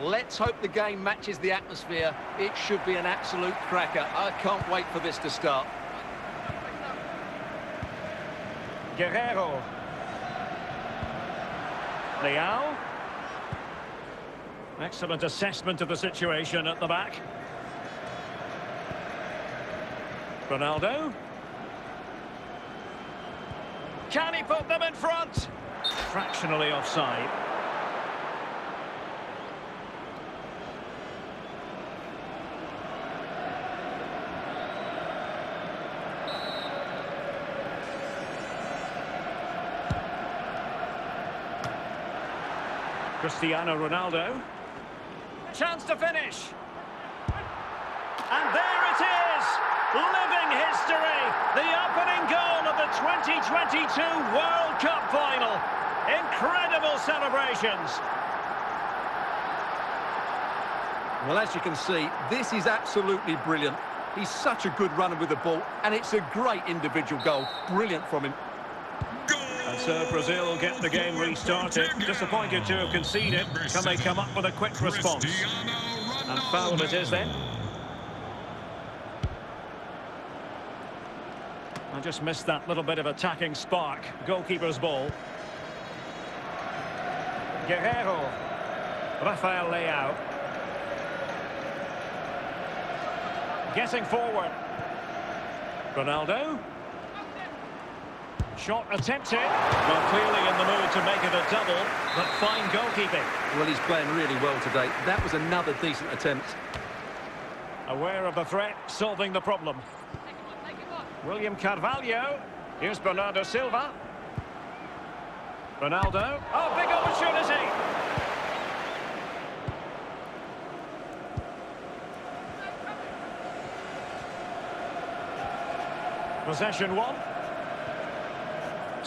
Let's hope the game matches the atmosphere. It should be an absolute cracker. I can't wait for this to start. Guerreiro. Leal. Excellent assessment of the situation at the back. Ronaldo. Can he put them in front? Fractionally offside. Cristiano Ronaldo. Chance to finish. And there it is! Living history! The opening goal of the 2022 World Cup final. Incredible celebrations. Well, as you can see, this is absolutely brilliant. He's such a good runner with the ball, and it's a great individual goal. Brilliant from him. So uh, Brazil get the game restarted. Disappointed to have conceded. Can they come up with a quick response? And foul it is then. I just missed that little bit of attacking spark. Goalkeeper's ball. Guerreiro. Rafael Leao. Getting forward. Ronaldo. Shot attempted. Well, clearly in the mood to make it a double, but fine goalkeeping. Well, he's playing really well today. That was another decent attempt. Aware of the threat, solving the problem. William Carvalho. Here's Bernardo Silva. Ronaldo. Oh, big opportunity. Possession one.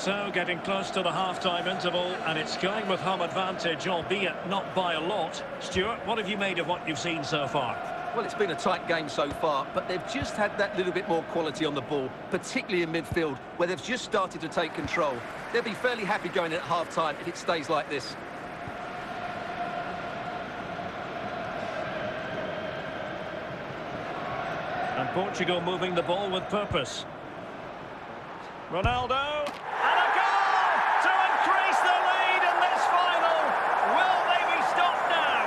So getting close to the half-time interval, and it's going with home advantage, albeit not by a lot. Stewart, what have you made of what you've seen so far? Well, it's been a tight game so far, but they've just had that little bit more quality on the ball, particularly in midfield, where they've just started to take control. They'll be fairly happy going in at half-time if it stays like this. And Portugal moving the ball with purpose. Ronaldo, and a goal to increase the lead in this final. Will they be stopped now?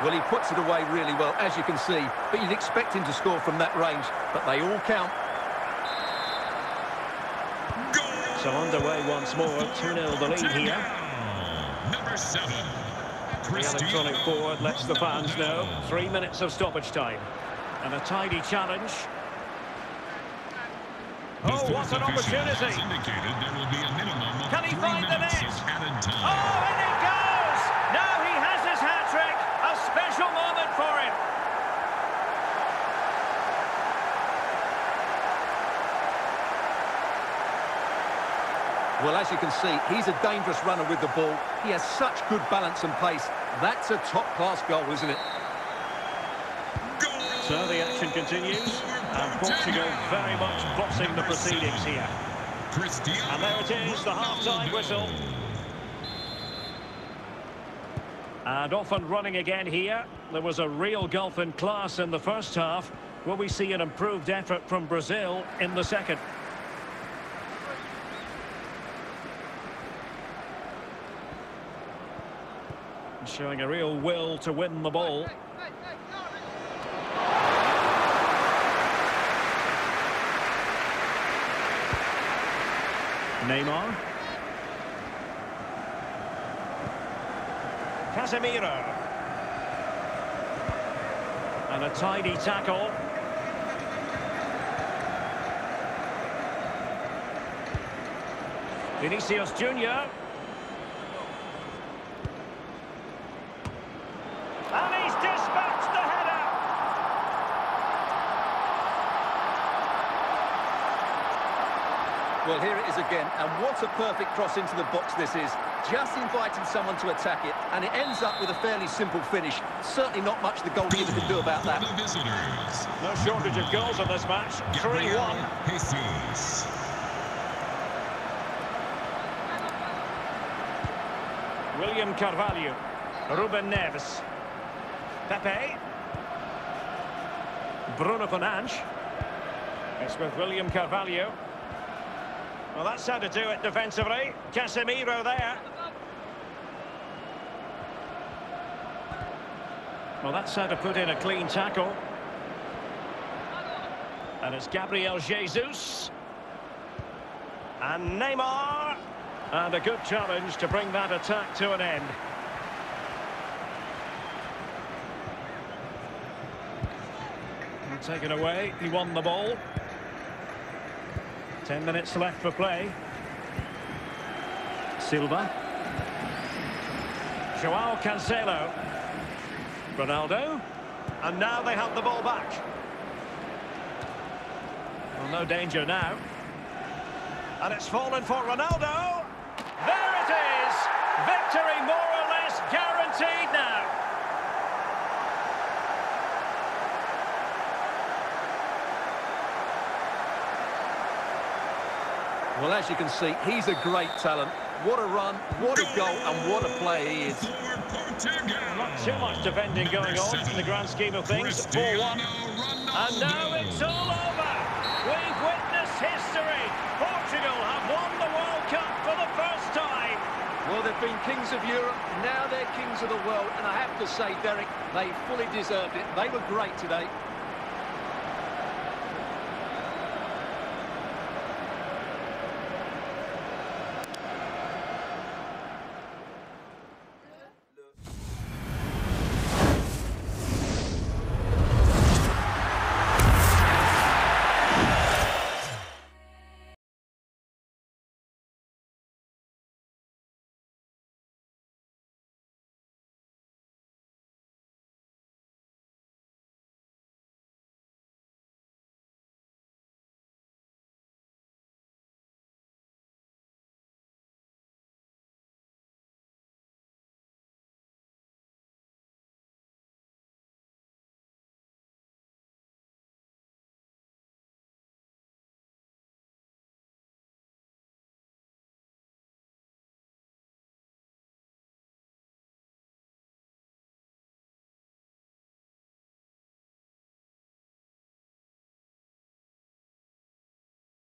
Well, he puts it away really well, as you can see, but you'd expect him to score from that range, but they all count. So underway once more, 2-0 the lead here. Number seven, The electronic board lets the fans know. Three minutes of stoppage time. And a tidy challenge. Oh, what an opportunity! Indicated there will be a minimum Can he find the net? Oh, and it goes! Now he has his hat-trick! A special moment for him! Well, as you can see, he's a dangerous runner with the ball. He has such good balance and pace. That's a top-class goal, isn't it? So the action continues, and Portugal very much bossing the proceedings here. And there it is, the half-time whistle. And off and running again here. There was a real gulf in class in the first half. Will we see an improved effort from Brazil in the second? Showing a real will to win the ball. Neymar. Casemiro. And a tidy tackle. Vinicius Junior. And he's dispatched the header. Well, here it is again, and what a perfect cross into the box this is. Just inviting someone to attack it, and it ends up with a fairly simple finish. Certainly not much the goalkeeper can do about that. Visitors. No shortage of goals in this match. 3-1. Gabriel Jesus. William Carvalho. Ruben Neves. Pepe. Bruno Fernandes. It's with William Carvalho. Well, that's how to do it defensively. Casemiro there. Well, that's how to put in a clean tackle. And it's Gabriel Jesus. And Neymar. And a good challenge to bring that attack to an end. And Taken away, he won the ball. Ten minutes left for play. Silva. Joao Cancelo. Ronaldo. And now they have the ball back. Well, no danger now. And it's fallen for Ronaldo. There it is! Victory more or less guaranteed now. Well, as you can see, he's a great talent. What a run, what a goal, and what a play he is. Not too much defending going on in the grand scheme of things. 4-1. And now it's all over. We've witnessed history. Portugal have won the World Cup for the first time. Well, they've been kings of Europe, now they're kings of the world, and I have to say, Derek, they fully deserved it. They were great today.